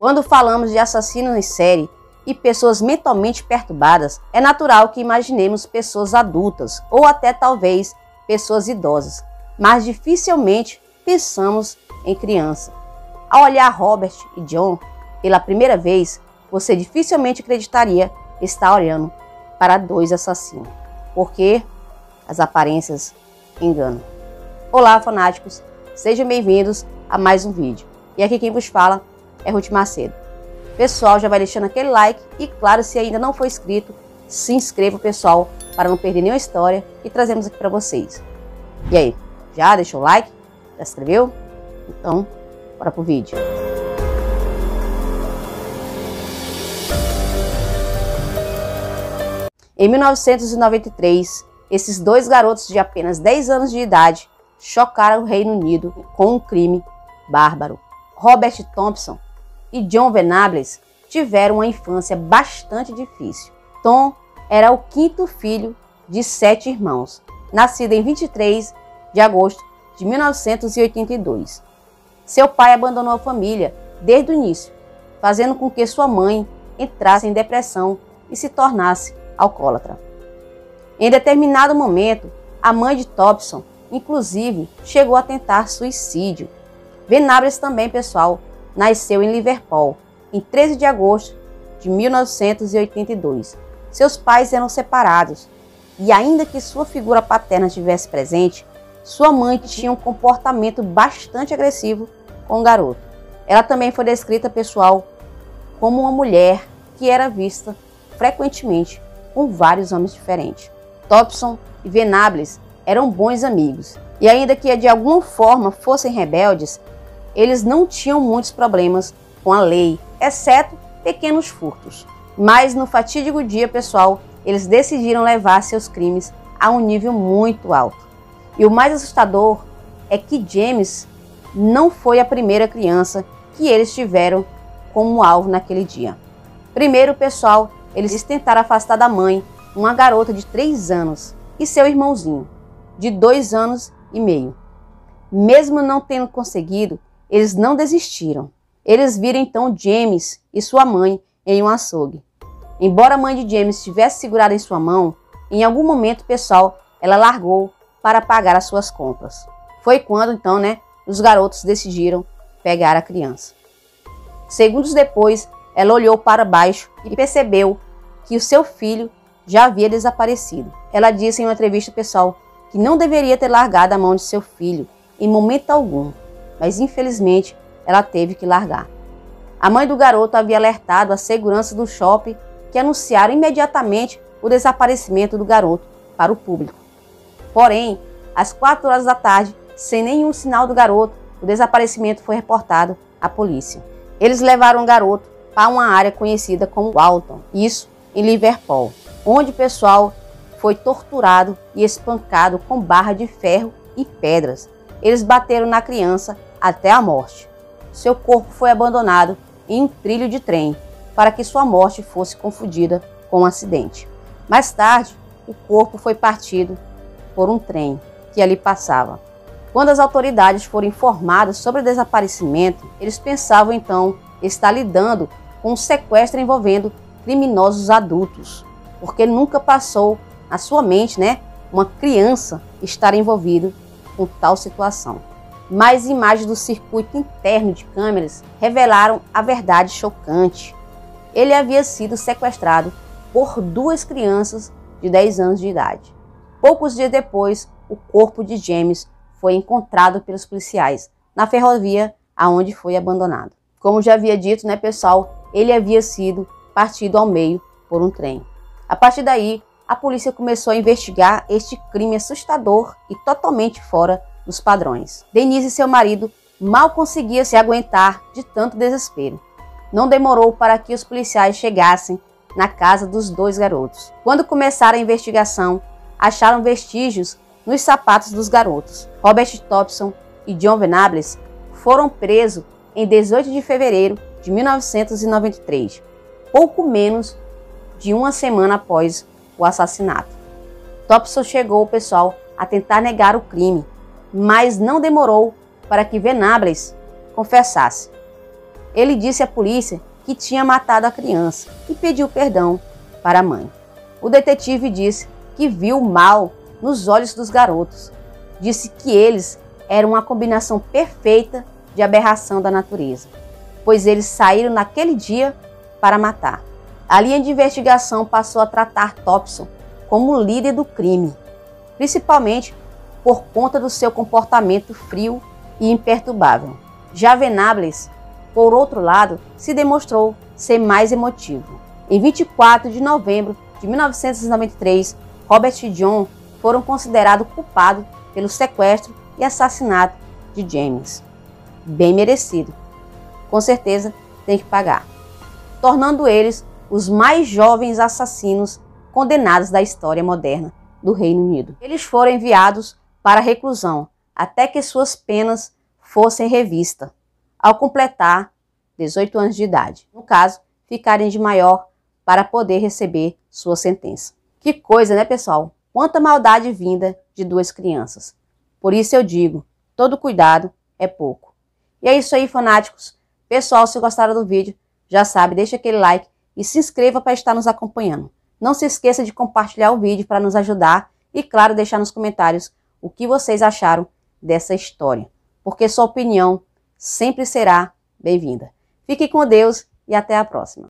Quando falamos de assassinos em série e pessoas mentalmente perturbadas, é natural que imaginemos pessoas adultas ou até talvez pessoas idosas, mas dificilmente pensamos em criança. Ao olhar Robert e John pela primeira vez, você dificilmente acreditaria estar olhando para dois assassinos, porque as aparências enganam. Olá, fanáticos, sejam bem-vindos a mais um vídeo. E aqui quem vos fala é Ruth Macedo. Pessoal, já vai deixando aquele like e, claro, se ainda não for inscrito, se inscreva, pessoal, para não perder nenhuma história que trazemos aqui para vocês. E aí, já deixou o like? Já se inscreveu? Então, bora pro vídeo. Em 1993, esses dois garotos de apenas 10 anos de idade chocaram o Reino Unido com um crime bárbaro. Robert Thompson e John Venables tiveram uma infância bastante difícil. Tom era o quinto filho de sete irmãos, nascido em 23 de agosto de 1982. Seu pai abandonou a família desde o início, fazendo com que sua mãe entrasse em depressão e se tornasse alcoólatra. Em determinado momento, a mãe de Thompson, inclusive, chegou a tentar suicídio. Venables também, pessoal, nasceu em Liverpool, em 13 de agosto de 1982. Seus pais eram separados e, ainda que sua figura paterna estivesse presente, sua mãe tinha um comportamento bastante agressivo com o garoto. Ela também foi descrita, pessoal, como uma mulher que era vista frequentemente com vários homens diferentes. Thompson e Venables eram bons amigos, e ainda que de alguma forma fossem rebeldes, eles não tinham muitos problemas com a lei, exceto pequenos furtos. Mas no fatídico dia, pessoal, eles decidiram levar seus crimes a um nível muito alto. E o mais assustador é que James não foi a primeira criança que eles tiveram como alvo naquele dia. Primeiro, pessoal, eles tentaram afastar da mãe uma garota de 3 anos e seu irmãozinho, de 2 anos e meio. Mesmo não tendo conseguido, eles não desistiram. Eles viram então James e sua mãe em um açougue. Embora a mãe de James tivesse segurado em sua mão, em algum momento, pessoal, ela largou para pagar as suas compras. Foi quando então, né, os garotos decidiram pegar a criança. Segundos depois, ela olhou para baixo e percebeu que o seu filho já havia desaparecido. Ela disse em uma entrevista pessoal que não deveria ter largado a mão de seu filho em momento algum, mas infelizmente ela teve que largar. A mãe do garoto havia alertado a segurança do shopping que anunciaram imediatamente o desaparecimento do garoto para o público. Porém, às 4 horas da tarde, sem nenhum sinal do garoto, o desaparecimento foi reportado à polícia. Eles levaram o garoto para uma área conhecida como Walton, isso em Liverpool, onde o pessoal foi torturado e espancado com barra de ferro e pedras. Eles bateram na criança até a morte. Seu corpo foi abandonado em um trilho de trem para que sua morte fosse confundida com um acidente. Mais tarde, o corpo foi partido por um trem que ali passava. Quando as autoridades foram informadas sobre o desaparecimento, eles pensavam então estar lidando com um sequestro envolvendo criminosos adultos, porque nunca passou na sua mente, né, uma criança estar envolvido com tal situação. Mas imagens do circuito interno de câmeras revelaram a verdade chocante. Ele havia sido sequestrado por duas crianças de 10 anos de idade. Poucos dias depois, o corpo de James foi encontrado pelos policiais na ferrovia aonde foi abandonado. Como já havia dito, né, pessoal, ele havia sido partido ao meio por um trem. A partir daí, a polícia começou a investigar este crime assustador e totalmente fora dos padrões. Denise e seu marido mal conseguiam se aguentar de tanto desespero. Não demorou para que os policiais chegassem na casa dos dois garotos. Quando começaram a investigação, acharam vestígios nos sapatos dos garotos. Robert Thompson e John Venables foram presos em 18 de fevereiro de 1993 pouco menos de uma semana após o assassinato. Thompson chegou, pessoal, a tentar negar o crime, mas não demorou para que Venables confessasse. Ele disse à polícia que tinha matado a criança e pediu perdão para a mãe. O detetive disse que viu mal nos olhos dos garotos. Disse que eles eram uma combinação perfeita de aberração da natureza, pois eles saíram naquele dia para matar. A linha de investigação passou a tratar Thompson como líder do crime, principalmente por conta do seu comportamento frio e imperturbável. Já Venables, por outro lado, se demonstrou ser mais emotivo. Em 24 de novembro de 1993, Robert e John foram considerados culpados pelo sequestro e assassinato de James. Bem merecido. Com certeza tem que pagar. Tornando eles os mais jovens assassinos condenados da história moderna do Reino Unido. Eles foram enviados para reclusão até que suas penas fossem revistas, ao completar 18 anos de idade. No caso, ficarem de maior para poder receber sua sentença. Que coisa, né, pessoal? Quanta maldade vinda de duas crianças. Por isso eu digo, todo cuidado é pouco. E é isso aí, fanáticos. Pessoal, se gostaram do vídeo, já sabe, deixa aquele like e se inscreva para estar nos acompanhando. Não se esqueça de compartilhar o vídeo para nos ajudar e, claro, deixar nos comentários o que vocês acharam dessa história, porque sua opinião sempre será bem-vinda. Fique com Deus e até a próxima.